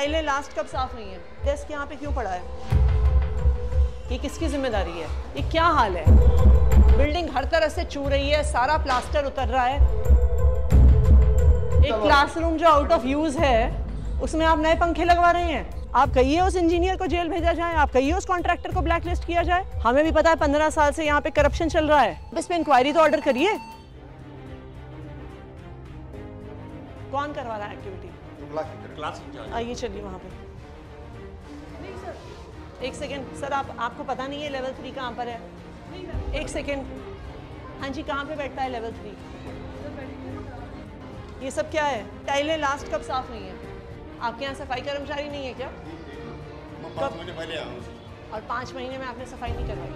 टाइलें लास्ट कब साफ़ हुई हैं? डेस्क यहाँ पे क्यों पड़ा है? ये किसकी ज़िम्मेदारी है? ये क्या हाल है? बिल्डिंग हर तरह से चू रही है सारा प्लास्टर उतर रहा है। एक क्लासरूम जो आउट ऑफ़ यूज़ है उसमें आप नए पंखे लगवा रहे हैं। आप कहिए उस इंजीनियर को जेल भेजा जाए आप कहिए उस कॉन्ट्रैक्टर को ब्लैक लिस्ट किया जाए। हमें भी पता है पंद्रह साल से यहाँ पे करप्शन चल रहा है। इस पे इंक्वायरी तो ऑर्डर करिए। कौन करवा रहा है एक्टिविटी क्लास आइए चलिए वहाँ पे। एक सेकेंड। सर आप आपको पता नहीं है लेवल थ्री कहाँ पर है? एक सेकेंड। हाँ जी कहाँ पे बैठता है लेवल थ्री ये सब क्या है? टाइलें लास्ट कब साफ़ हुई हैं। आपके यहाँ सफ़ाई कर्मचारी नहीं है क्या? पहले और पाँच महीने में आपने सफ़ाई नहीं करवाई?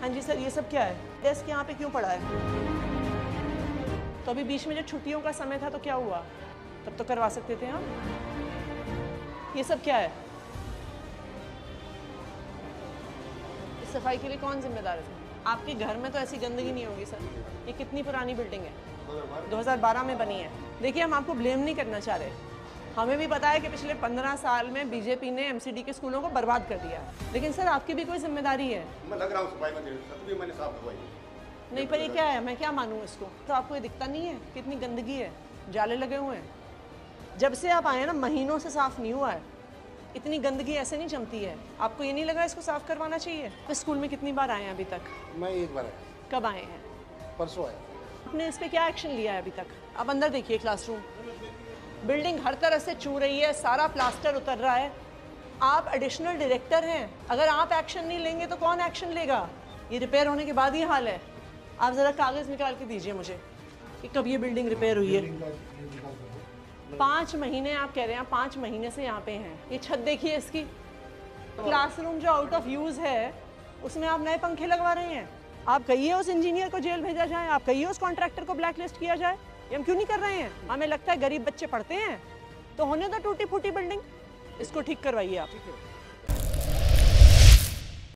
हाँ जी सर ये सब क्या है? डेस्क यहाँ पे क्यों पड़ा है? तो अभी बीच में जब छुट्टियों का समय था तो क्या हुआ? तब तो करवा सकते थे हम। ये सब क्या है? इस सफ़ाई के लिए कौन जिम्मेदार है? आपके घर में तो ऐसी गंदगी नहीं होगी, सर। ये कितनी पुरानी बिल्डिंग है? 2012 में बनी है। देखिए, हम आपको ब्लेम नहीं करना चाह रहे। हमें भी पता है कि पिछले 15 साल में बीजेपी ने एमसीडी के स्कूलों को बर्बाद कर दिया। लेकिन सर, आपकी भी कोई ज़िम्मेदारी है? मैं लग रहा हूँ नहीं पर ये क्या है? मैं क्या मानूँ इसको? तो आपको ये दिखता नहीं है? कितनी गंदगी है। जाले लगे हुए हैं। जब से आप आए हैं ना महीनों से साफ़ नहीं हुआ है। इतनी गंदगी ऐसे नहीं जमती है। आपको ये नहीं लगा इसको साफ़ करवाना चाहिए? इस स्कूल में कितनी बार आए हैं अभी तक? मैं एक बार आया। कब आए हैं? परसों आया। आपने इस पर क्या एक्शन लिया है अभी तक? आप अंदर देखिए क्लासरूम बिल्डिंग हर तरह से चू रही है सारा प्लास्टर उतर रहा है। आप एडिशनल डायरेक्टर हैं। अगर आप एक्शन नहीं लेंगे तो कौन एक्शन लेगा? ये रिपेयर होने के बाद ही हाल है। आप ज़रा कागज़ निकाल के दीजिए मुझे कि कब ये बिल्डिंग रिपेयर हुई है। पाँच महीने आप कह रहे हैं पाँच महीने से यहाँ पे हैं। ये छत देखिए इसकी। क्लासरूम जो आउट ऑफ़ यूज़ है उसमें आप नए पंखे लगवा रहे हैं। आप कहिए उस इंजीनियर को जेल भेजा जाए आप कहिए उस कॉन्ट्रैक्टर को ब्लैक लिस्ट किया जाए। ये हम क्यों नहीं कर रहे हैं? हमें लगता है गरीब बच्चे पढ़ते हैं। तो होने दो टूटी फूटी बिल्डिंग इसको ठीक करवाइए आप।